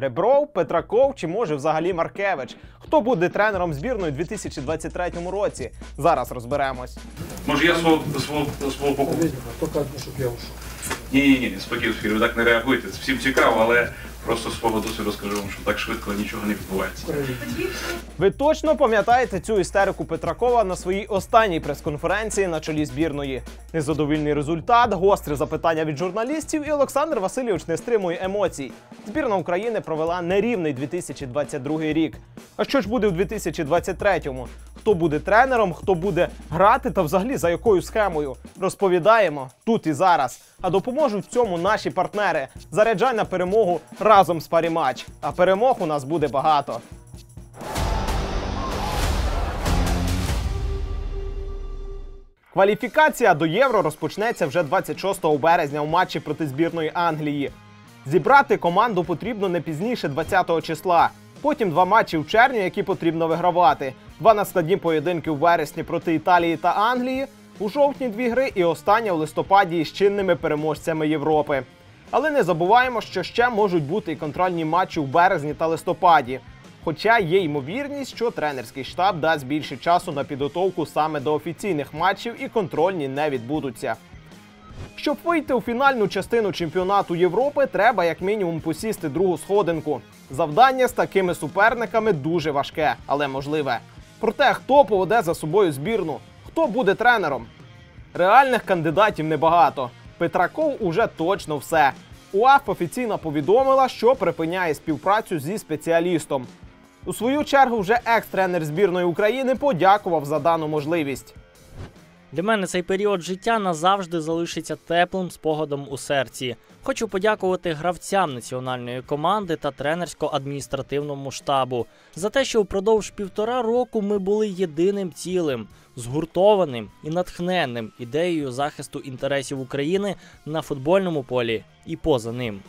Ребров, Петраков чи може взагалі Маркевич? Хто буде тренером збірної у 2023 році? Зараз розберемось. Може, я свого свого свого боку. Хто каже, щоб я ушов. Ні, ні, ні, спокійно, Софія, ви так не реагуйте. Це всім цікаво, але просто свого досвіду скажу вам, що так швидко нічого не відбувається. Ви точно пам'ятаєте цю істерику Петракова на своїй останній прес-конференції на чолі збірної. Незадовільний результат, гостре запитання від журналістів, і Олександр Васильович не стримує емоцій. Збірна України провела нерівний 2022 рік. А що ж буде у 2023-му? Хто буде тренером, хто буде грати та взагалі за якою схемою? Розповідаємо тут і зараз. А допоможуть в цьому наші партнери. Заряджай на перемогу разом з Парімач. А перемог у нас буде багато. Кваліфікація до євро розпочнеться вже 26 березня у матчі проти збірної Англії. Зібрати команду потрібно не пізніше 20 числа. Потім два матчі в червні, які потрібно вигравати. Два наскладні поєдинки у вересні проти Італії та Англії. У жовтні дві гри і остання у листопаді із чинними переможцями Європи. Але не забуваємо, що ще можуть бути і контрольні матчі в березні та листопаді. Хоча є ймовірність, що тренерський штаб дасть більше часу на підготовку саме до офіційних матчів і контрольні не відбудуться. Щоб вийти у фінальну частину чемпіонату Європи, треба як мінімум посісти другу сходинку. Завдання з такими суперниками дуже важке, але можливе. Проте, хто поведе за собою збірну, хто буде тренером? Реальних кандидатів небагато. Петраков уже точно все. УАФ офіційно повідомила, що припиняє співпрацю зі спеціалістом. У свою чергу, вже екс-тренер збірної України подякував за дану можливість. Для мене цей період життя назавжди залишиться теплим спогадом у серці. Хочу подякувати гравцям національної команди та тренерсько-адміністративному штабу за те, що впродовж півтора року ми були єдиним цілим, згуртованим і натхненним ідеєю захисту інтересів України на футбольному полі і поза ним.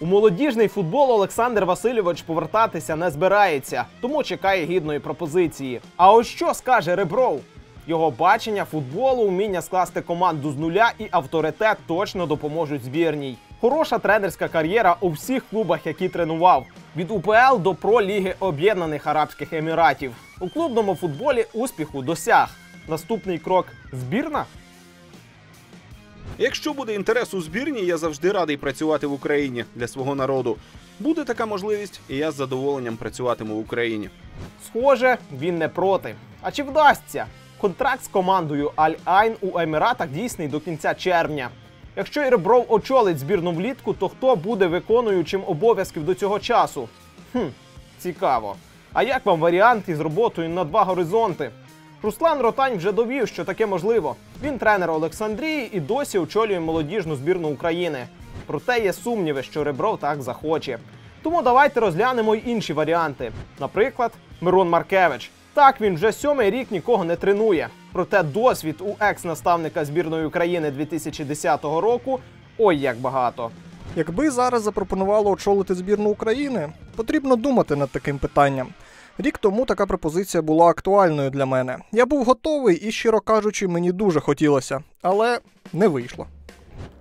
У молодіжний футбол Олександр Васильович повертатися не збирається, тому чекає гідної пропозиції. А ось що скаже Ребров? Його бачення футболу, вміння скласти команду з нуля і авторитет точно допоможуть збірній. Хороша тренерська кар'єра у всіх клубах, які тренував. Від УПЛ до Про Ліги Об'єднаних Арабських Еміратів. У клубному футболі успіху досяг. Наступний крок збірна. Якщо буде інтерес у збірні, я завжди радий працювати в Україні для свого народу. Буде така можливість, і я з задоволенням працюватиму в Україні. Схоже, він не проти. А чи вдасться? Контракт з командою Аль-Айн у Еміратах дійсний до кінця червня. Якщо Ірбров очолить збірну влітку, то хто буде виконуючим обов'язків до цього часу? Хм, цікаво. А як вам варіант із роботою на два горизонти? Руслан Ротань вже довів, що таке можливо. Він тренер Олександрії і досі очолює молодіжну збірну України. Проте є сумніви, що Ребров так захоче. Тому давайте розглянемо й інші варіанти. Наприклад, Мирон Маркевич. Так, він вже сьомий рік нікого не тренує. Проте досвід у екс-наставника збірної України 2010 року ой як багато. Якби зараз запропонувало очолити збірну України, потрібно думати над таким питанням. Рік тому така пропозиція була актуальною для мене. Я був готовий і, щиро кажучи, мені дуже хотілося, але не вийшло.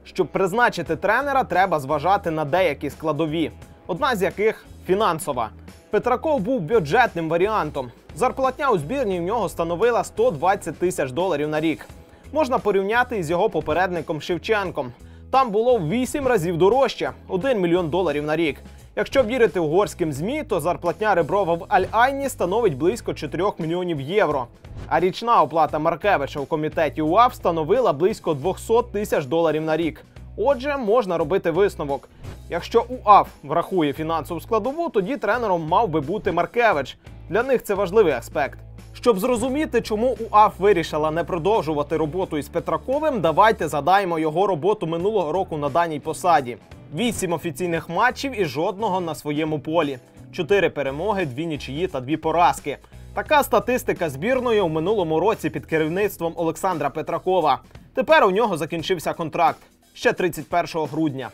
Щоб призначити тренера, треба зважати на деякі складові, одна з яких фінансова. Петраков був бюджетним варіантом. Зарплатня у збірні в нього становила 120 тисяч доларів на рік. Можна порівняти із його попередником Шевченком. Там було в 8 разів дорожче 1 мільйон доларів на рік. Якщо вірити угорським ЗМІ, то зарплатня Реброва в Аль-Айні становить близько 4 мільйонів євро. А річна оплата Маркевича у комітеті УАФ становила близько 200 тисяч доларів на рік. Отже, можна робити висновок. Якщо УАФ врахує фінансову складову, тоді тренером мав би бути Маркевич. Для них це важливий аспект. Щоб зрозуміти, чому УАФ вирішила не продовжувати роботу із Петраковим, давайте задаємо його роботу минулого року на даній посаді. Вісім офіційних матчів і жодного на своєму полі. Чотири перемоги, дві нічиї та дві поразки. Така статистика збірної у минулому році під керівництвом Олександра Петракова. Тепер у нього закінчився контракт ще 31 грудня.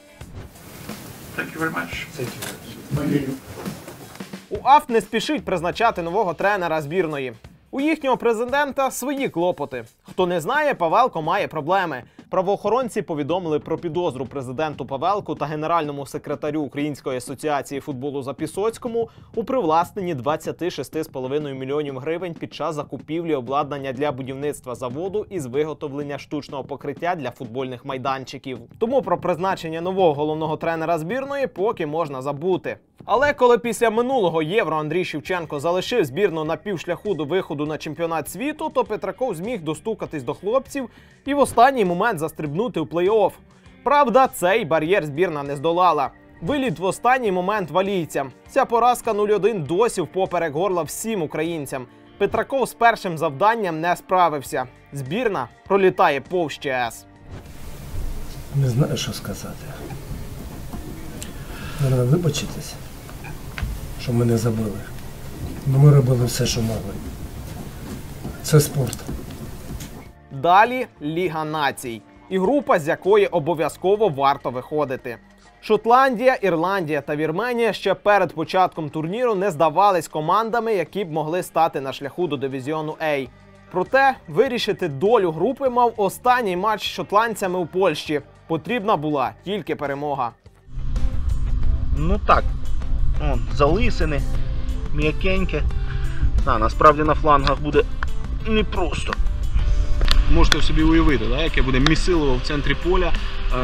Thank you very much. УАФ не спішить призначати нового тренера збірної. У їхнього президента свої клопоти. Хто не знає, Павелко має проблеми. Правоохоронці повідомили про підозру президенту Павелку та генеральному секретарю Української асоціації футболу Запісоцькому у привласненні 26,5 мільйонів гривень під час закупівлі обладнання для будівництва заводу із виготовлення штучного покриття для футбольних майданчиків. Тому про призначення нового головного тренера збірної поки можна забути. Але коли після минулого євро Андрій Шевченко залишив збірну на півшляху до виходу на чемпіонат світу, то Петраков зміг достукатись до хлопців і в останній момент застрибнути у плей-офф. Правда, цей бар'єр збірна не здолала. Виліт в останній момент валійцям. Ця поразка 0-1 досі впоперек горла всім українцям. Петраков з першим завданням не справився. Збірна пролітає повз ЧС. Не знаю, що сказати. Треба вибачитись, що ми не забили. Ну, ми робили все, що могли. Це спорт. Далі Ліга націй і група, з якої обов'язково варто виходити. Шотландія, Ірландія та Вірменія ще перед початком турніру не здавались командами, які б могли стати на шляху до дивізіону А. Проте вирішити долю групи мав останній матч з шотландцями у Польщі. Потрібна була тільки перемога. Ну так. О, залисини, м'якеньке. А, насправді на флангах буде непросто. Можете собі уявити, да, яке буде місилово в центрі поля,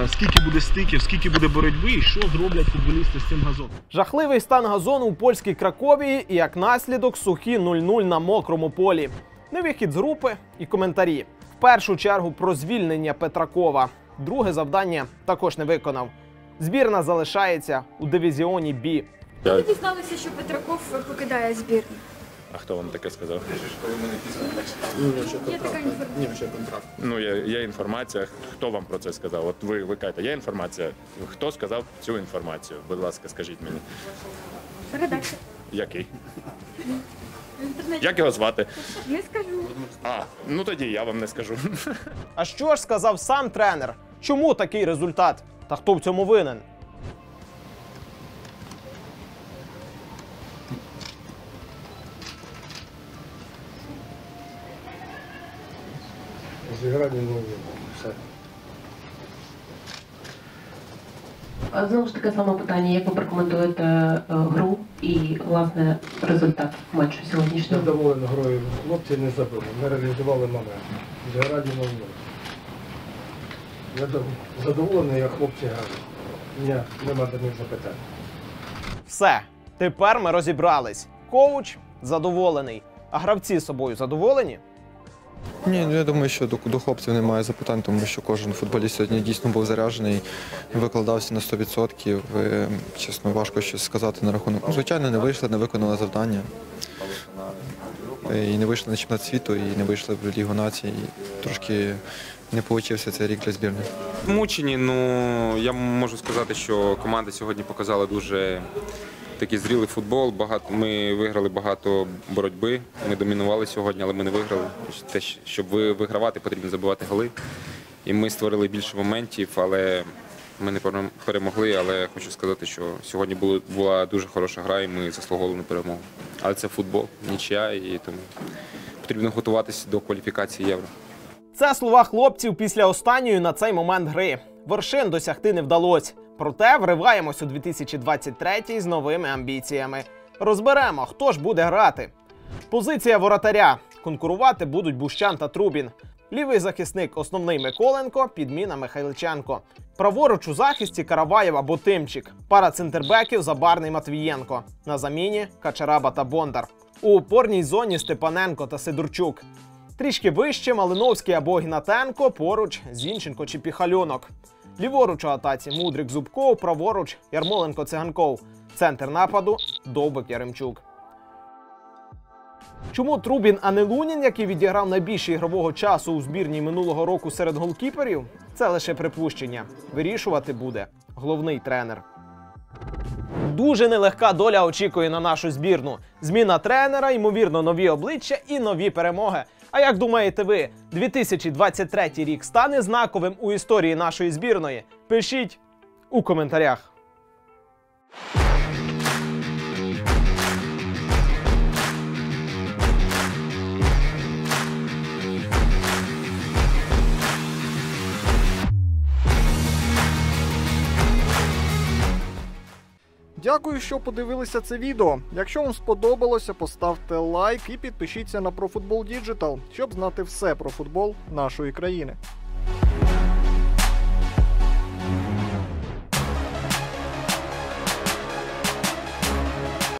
е, скільки буде стиків, скільки буде боротьби і що зроблять футболісти з цим газоном. Жахливий стан газону у польській Краковії і як наслідок сухі 0-0 на мокрому полі. Невихід з групи і коментарі. В першу чергу про звільнення Петракова. Друге завдання також не виконав. Збірна залишається у дивізіоні Бі. Ми дізналися, що Петраков покидає збірну. А хто вам таке сказав? Є така інформація. Ну, є, є інформація. Хто вам про це сказав? От ви викаєте, є інформація. Хто сказав цю інформацію? Будь ласка, скажіть мені. Редакція. Який? Як його звати? не скажу. А, ну тоді я вам не скажу. А що ж сказав сам тренер? Чому такий результат? Та хто в цьому винен? Зіграти не все. А Знову ж таке саме питання, як ви прокоментуєте е, гру і власне результат матчу сьогоднішнього? Задоволений грою. Хлопці не забили, не реалізували момент. Зіграти не Я дов- задоволений, як хлопці грають. Ні, нема до них запитань. Все, тепер ми розібрались. Коуч задоволений. А гравці з собою задоволені? Ні, ну я думаю, що до, до хлопців немає запитань, тому що кожен футболіст сьогодні дійсно був заряджений, викладався на 100%. Е, Чесно, важко щось сказати на рахунок. Ну, звичайно, не вийшли, не виконали завдання. І не вийшли на чемпіонат світу, і не вийшли в Лігу націй. І трошки не вийшов цей рік для збірної. Мучені, ну я можу сказати, що команда сьогодні показала дуже такий зрілий футбол. Багато ми виграли багато боротьби. Ми домінували сьогодні, але ми не виграли. Те, щоб вигравати, потрібно забивати голи. І ми створили більше моментів, але ми не перемогли. Але хочу сказати, що сьогодні була дуже хороша гра, і ми заслуговували на перемогу. Але це футбол, нічия, і тому потрібно готуватися до кваліфікації євро. Це слова хлопців після останньої на цей момент гри. Вершин досягти не вдалося. Проте вриваємось у 2023 з новими амбіціями. Розберемо, хто ж буде грати. Позиція воротаря. Конкурувати будуть Бущан та Трубін. Лівий захисник основний Миколенко, підміна Михайличенко. Праворуч у захисті Караваєв або Тимчик. Пара центрбеків Забарний Матвієнко. На заміні Качараба та Бондар. У опорній зоні Степаненко та Сидорчук. Трішки вище Малиновський або Гнатенко, поруч Зінченко чи Піхальонок. Ліворуч у атаці Мудрик Зубков, праворуч Ярмоленко Циганков. Центр нападу Довбик Яремчук. Чому Трубін, а не Лунін, який відіграв найбільше ігрового часу у збірній минулого року серед голкіперів? Це лише припущення. Вирішувати буде головний тренер. Дуже нелегка доля очікує на нашу збірну. Зміна тренера, ймовірно, нові обличчя і нові перемоги. А як думаєте ви, 2023 рік стане знаковим у історії нашої збірної? Пишіть у коментарях. Дякую, що подивилися це відео. Якщо вам сподобалося, поставте лайк і підпишіться на ProFootball Digital, щоб знати все про футбол нашої країни.